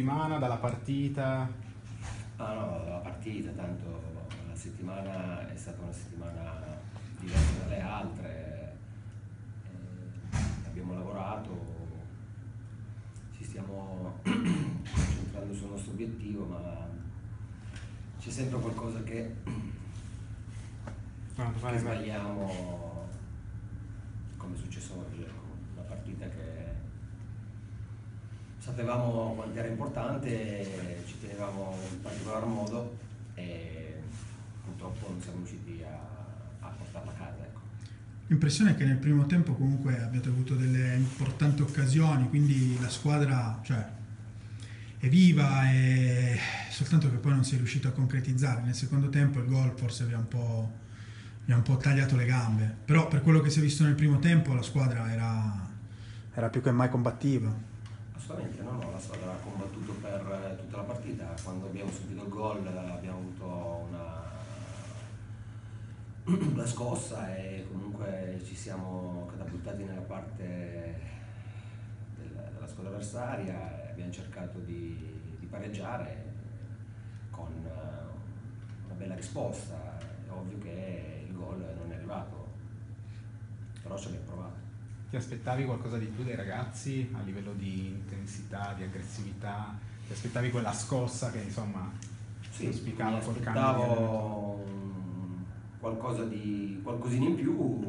settimana, dalla partita? Ah no, dalla partita, tanto la settimana è stata una settimana diversa dalle altre, eh, abbiamo lavorato, ci stiamo concentrando sul nostro obiettivo, ma c'è sempre qualcosa che, No, che sbagliamo, come è successo oggi, ecco, una partita che sapevamo quanto era importante, ci tenevamo in particolar modo e purtroppo non siamo riusciti a, a portarla a casa. Ecco. L'impressione è che nel primo tempo comunque abbiate avuto delle importanti occasioni, quindi la squadra cioè, è viva e soltanto che poi non si è riuscito a concretizzare. Nel secondo tempo il gol forse vi ha un po', vi ha un po' tagliato le gambe, però per quello che si è visto nel primo tempo la squadra era, era più che mai combattiva. Assolutamente no, no, la squadra ha combattuto per eh, tutta la partita, quando abbiamo subito il gol abbiamo avuto una, una scossa e comunque ci siamo catapultati nella parte del- della squadra avversaria e abbiamo cercato di, di pareggiare con eh, una bella risposta. È ovvio che il gol non è arrivato, però ci abbiamo provato. Ti aspettavi qualcosa di più dai ragazzi a livello di intensità, di aggressività? Ti aspettavi quella scossa che insomma Sì, mi col cambio qualcosa di, qualcosina in più,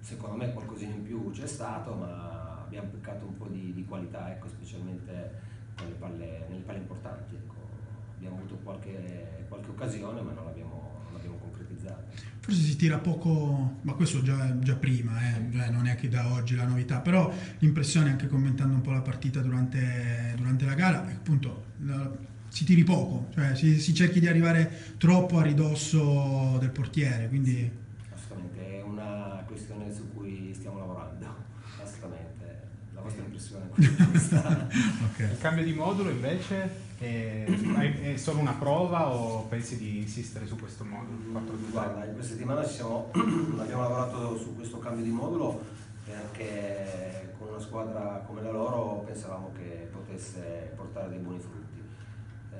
secondo me qualcosina in più c'è stato, ma abbiamo peccato un po' di, di qualità, ecco, specialmente palle, nelle palle importanti. Ecco. Abbiamo avuto qualche, qualche occasione, ma non l'abbiamo, concretizzata. Forse si tira poco, ma questo già, già prima, eh, cioè non è che da oggi la novità, però l'impressione anche commentando un po' la partita durante, durante la gara è che appunto la- si tiri poco, cioè si, si cerchi di arrivare troppo a ridosso del portiere, quindi Assolutamente, è una questione su cui stiamo lavorando, assolutamente. La vostra impressione è questa. ok. Il cambio di modulo invece è, è solo una prova o pensi di insistere su questo modulo? 4-2-3? Guarda, in questa settimana ci siamo- abbiamo lavorato su questo cambio di modulo perché con una squadra come la loro pensavamo che potesse portare dei buoni frutti. Eh,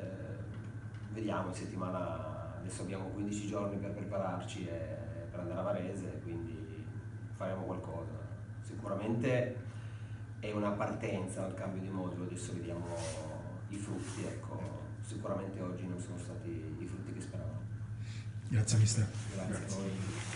vediamo in settimana, adesso abbiamo 15 giorni per prepararci e per andare a Varese, quindi faremo qualcosa. Sicuramente è una partenza al cambio di modulo, adesso vediamo i frutti, ecco. sicuramente oggi non sono stati i frutti che speravamo. Grazie mister. Grazie a voi.